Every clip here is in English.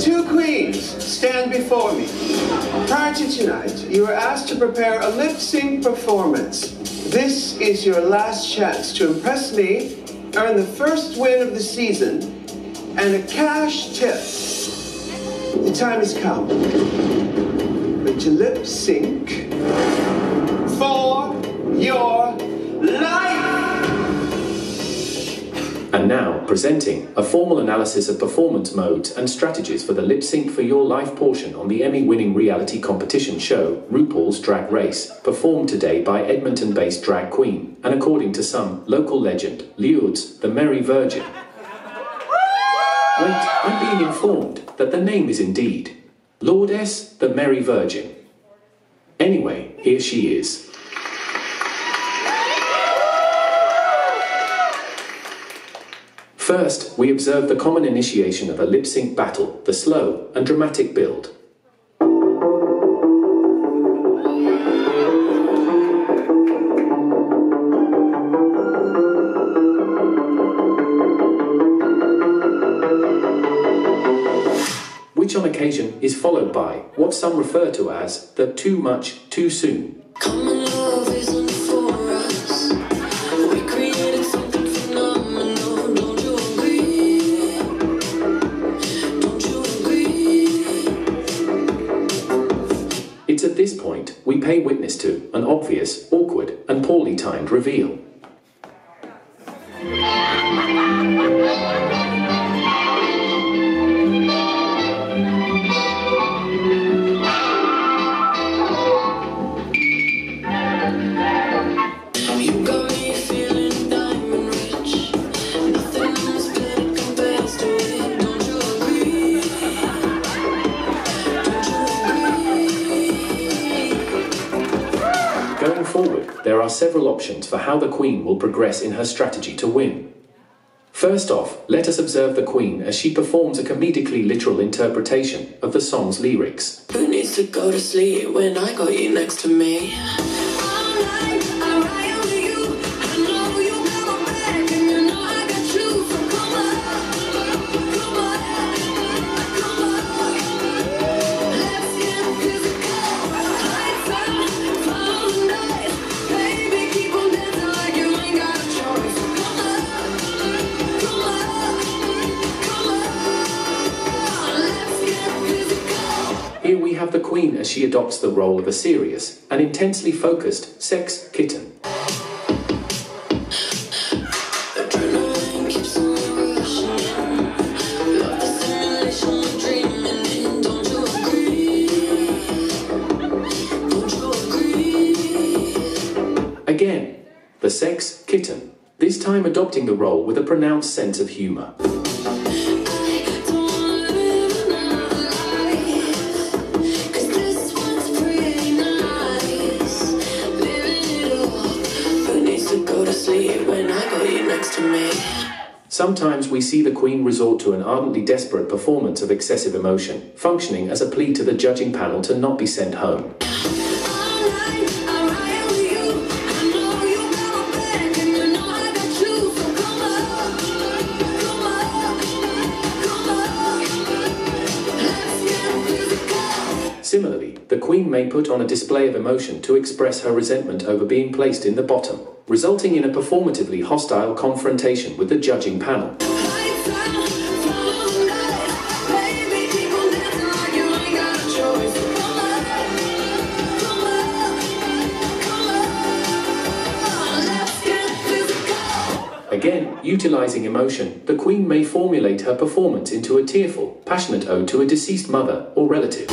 Two queens stand before me. Prior to tonight, you are asked to prepare a lip sync performance. This is your last chance to impress me, earn the first win of the season, and a cash tip. The time has come to lip sync your life. And now, presenting a formal analysis of performance modes and strategies for the lip sync for your life portion on the Emmy winning reality competition show, RuPaul's Drag Race, performed today by Edmonton based drag queen, and according to some, local legend, Lourdes, the Merry Virgin. Wait, I'm being informed that the name is indeed Lourdes, the Merry Virgin. Anyway, here she is. First, we observe the common initiation of a lip sync battle, the slow and dramatic build. Which on occasion is followed by what some refer to as the too much too soon. Pay witness to an obvious, awkward, and poorly timed reveal. There are several options for how the Queen will progress in her strategy to win. First off, let us observe the Queen as she performs a comedically literal interpretation of the song's lyrics. Who needs to go to sleep when I got you next to me? Queen as she adopts the role of a serious and intensely focused sex kitten. Adrenaline keeps on rushing. Love the simulation we're dreaming in. Don't you agree? Don't you agree? Again, the sex kitten, this time adopting the role with a pronounced sense of humour. Me? Sometimes we see the Queen resort to an ardently desperate performance of excessive emotion, functioning as a plea to the judging panel to not be sent home. The Queen may put on a display of emotion to express her resentment over being placed in the bottom, resulting in a performatively hostile confrontation with the judging panel. Again, utilizing emotion, the Queen may formulate her performance into a tearful, passionate ode to a deceased mother or relative.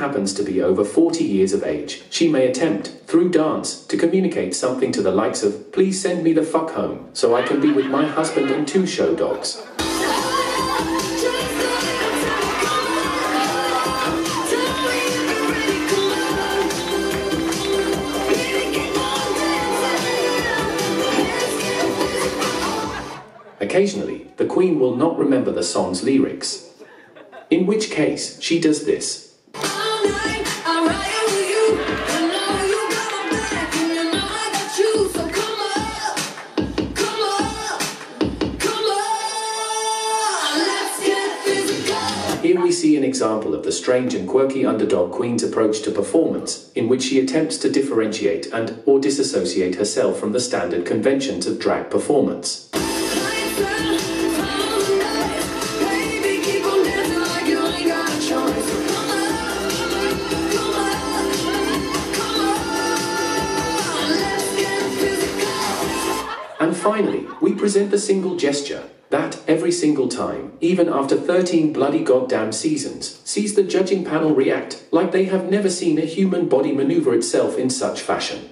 Happens to be over 40 years of age, she may attempt, through dance, to communicate something to the likes of, please send me the fuck home, so I can be with my husband and two show dogs. Occasionally, the Queen will not remember the song's lyrics. In which case, she does this. Here we see an example of the strange and quirky underdog Queen's approach to performance, in which she attempts to differentiate and or disassociate herself from the standard conventions of drag performance. Finally, we present the single gesture that every single time, even after 13 bloody goddamn seasons, sees the judging panel react like they have never seen a human body maneuver itself in such fashion.